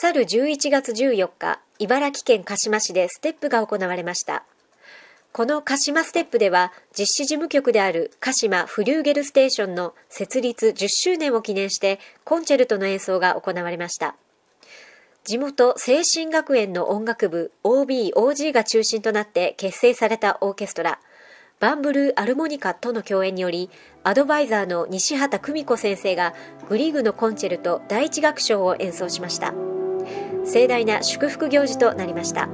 去る11月14日、茨城県鹿島市でステップが行われました。この鹿島ステップでは、実施事務局である鹿島フリューゲルステーションの設立10周年を記念して、コンチェルトの演奏が行われました。地元精神学園の音楽部 OB、OG が中心となって結成されたオーケストラ、バンブルーアルモニカとの共演により、アドバイザーの西畑久美子先生がグリーグのコンチェルト第一楽章を演奏しました。盛大な祝福行事となりました。